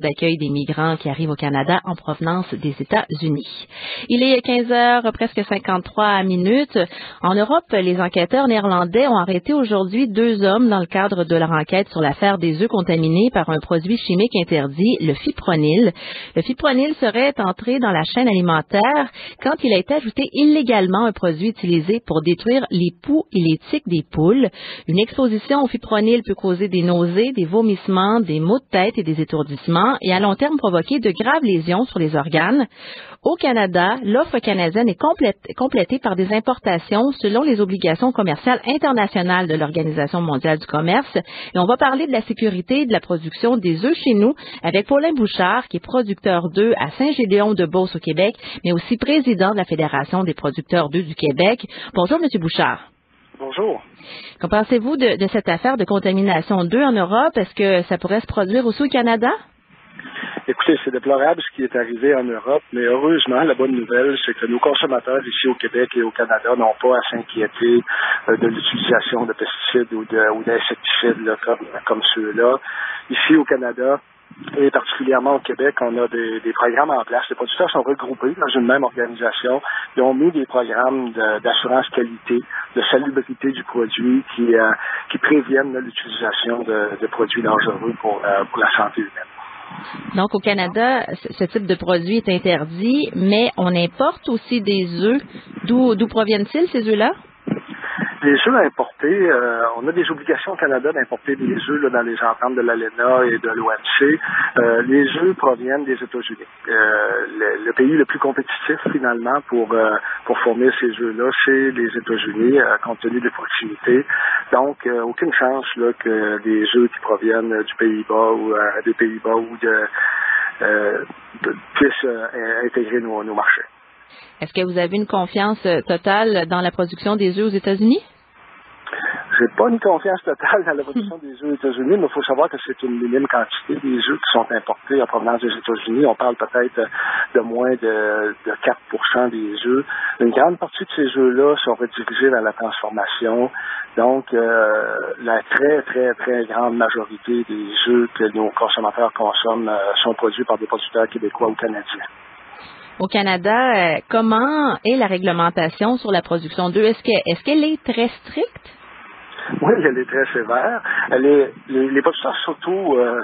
d'accueil des migrants qui arrivent au Canada en provenance des États-Unis. Il est 15 heures, presque 53 minutes. En Europe, les enquêteurs néerlandais ont arrêté aujourd'hui deux hommes dans le cadre de leur enquête sur l'affaire des œufs contaminés par un produit chimique interdit, le fipronil. Le fipronil serait entré dans la chaîne alimentaire quand il a été ajouté illégalement un produit utilisé pour détruire les poux et les tiques des poules. Une exposition au fipronil peut causer des nausées, des vomissements, des maux de tête et des étourdissements et à long terme provoquer de graves lésions sur les organes. Au Canada, l'offre canadienne est complétée par des importations selon les obligations commerciales internationales de l'Organisation mondiale du commerce. Et on va parler de la sécurité et de la production des œufs chez nous avec Paulin Bouchard, qui est producteur d'œufs à Saint-Gédéon-de-Beauce au Québec, mais aussi président de la Fédération des producteurs d'œufs du Québec. Bonjour, Monsieur Bouchard. Bonjour. Qu'en pensez-vous de, de, cette affaire de contamination d'œufs en Europe? Est-ce que ça pourrait se produire aussi au Canada? Écoutez, c'est déplorable ce qui est arrivé en Europe, mais heureusement, la bonne nouvelle, c'est que nos consommateurs ici au Québec et au Canada n'ont pas à s'inquiéter euh, de l'utilisation de pesticides ou d'insecticides comme, ceux-là. Ici au Canada, et particulièrement au Québec, on a des, des, programmes en place. Les producteurs sont regroupés dans une même organisation. Ils ont mis des programmes d'assurance qualité, de salubrité du produit qui, euh, qui préviennent l'utilisation de, de, produits dangereux pour, euh, pour la santé humaine. Donc, au Canada, ce type de produit est interdit, mais on importe aussi des œufs. D'où proviennent-ils, ces œufs-là? Les œufs importés, euh, on a des obligations au Canada d'importer des œufs dans les ententes de l'ALENA et de l'OMC. Euh, les œufs proviennent des États-Unis. Euh, le, pays le plus compétitif finalement pour euh, pour fournir ces œufs-là, c'est les États-Unis, compte tenu des proximités. Donc, aucune chance là, que des œufs qui proviennent du Pays-Bas ou des Pays-Bas ou de, puissent intégrer nos marchés. Est-ce que vous avez une confiance totale dans la production des œufs aux États-Unis? J'ai pas une confiance totale dans la production des œufs aux États-Unis, mais il faut savoir que c'est une minime quantité des œufs qui sont importés en provenance des États-Unis. On parle peut-être de moins de, de 4 des œufs. Une grande partie de ces œufs-là sont redirigés vers la transformation. Donc, euh, la très, très, très grande majorité des œufs que nos consommateurs consomment euh, sont produits par des producteurs québécois ou canadiens. Au Canada, euh, comment est la réglementation sur la production d'œufs? Est-ce qu'elle est, qu'elle est très stricte? Oui, elle est très sévère. Elle est, les, les s'auto, euh,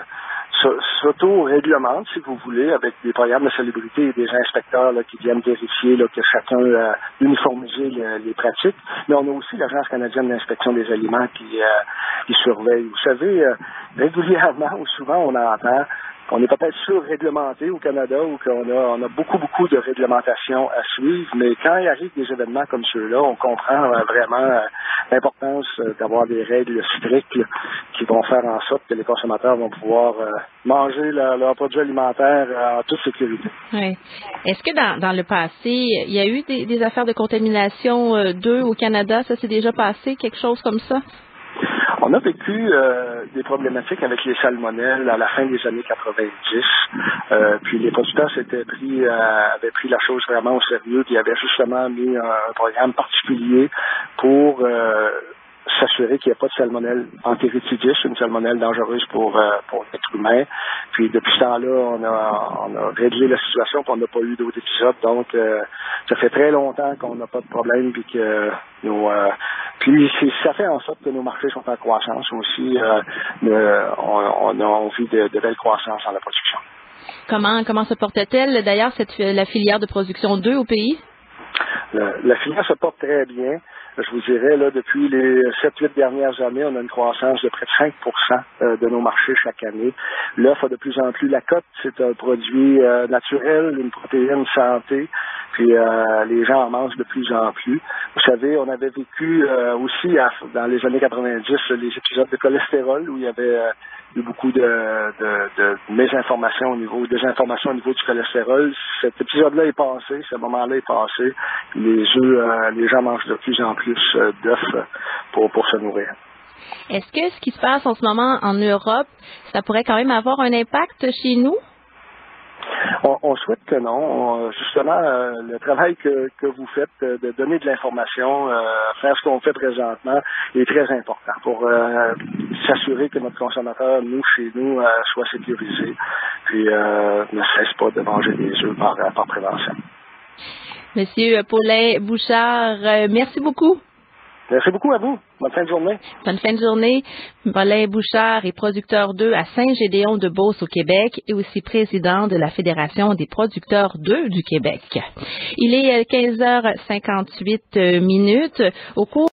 s'auto-réglementent, si vous voulez, avec des programmes de salubrité et des inspecteurs qui viennent vérifier que chacun a uniformisé les pratiques. Mais on a aussi l'Agence canadienne d'inspection des aliments qui, euh, qui surveille. Vous savez, euh, régulièrement ou souvent, on entend on est peut-être surréglementé au Canada ou qu'on a, a beaucoup, beaucoup de réglementations à suivre, mais quand il arrive des événements comme ceux-là, on comprend euh, vraiment euh, l'importance euh, d'avoir des règles strictes qui vont faire en sorte que les consommateurs vont pouvoir manger leurs produits alimentaires en toute sécurité. Oui. Est-ce que dans, dans, le passé, il y a eu des, affaires de contamination d'œufs au Canada? Ça s'est déjà passé, quelque chose comme ça? On a vécu euh, des problématiques avec les salmonelles à la fin des années 90. Euh, puis les producteurs s'étaient pris, euh, avaient pris la chose vraiment au sérieux, puis avaient justement mis un, programme particulier pour s'assurer qu'il n'y a pas de salmonelle entéritidis, une salmonelle dangereuse pour, pour l'être humain. Puis depuis ce temps-là, on a, on a réglé la situation, puis on n'a pas eu d'autres épisodes. Donc, ça fait très longtemps qu'on n'a pas de problème, puis que nos, puis ça fait en sorte que nos marchés sont en croissance aussi. Euh, on, a envie de, de belles croissances dans la production. Comment comment se porte-t-elle d'ailleurs cette la filière de production d'œufs au pays? La, filière se porte très bien. Je vous dirais, là, depuis les 7-8 dernières années, on a une croissance de près de 5% euh, de nos marchés chaque année. L'offre de plus en plus. La cote, c'est un produit euh, naturel, une protéine santé. Puis euh, les gens en mangent de plus en plus. Vous savez, on avait vécu euh, aussi dans les années 90 les épisodes de cholestérol où il y avait euh, eu beaucoup de, de, de, mésinformations au niveau, désinformations au niveau du cholestérol. Cet épisode-là est passé, ce moment-là est passé. Les œufs, les gens mangent de plus en plus d'œufs pour, pour se nourrir. Est-ce que ce qui se passe en ce moment en Europe, ça pourrait quand même avoir un impact chez nous? On, souhaite que non. justement, le travail que, que vous faites de donner de l'information, faire ce qu'on fait présentement, est très important pour s'assurer que notre consommateur, nous, chez nous, soit sécurisé, puis ne cesse pas de manger des œufs par, par prévention. Monsieur Paulin Bouchard, euh, merci beaucoup. Merci beaucoup à vous. Bonne fin de journée. Bonne fin de journée. Paulin Bouchard est producteur d'œufs à Saint-Gédéon de Beauce au Québec et aussi président de la Fédération des producteurs d'œufs du Québec. Il est 15h58 minutes. Au cours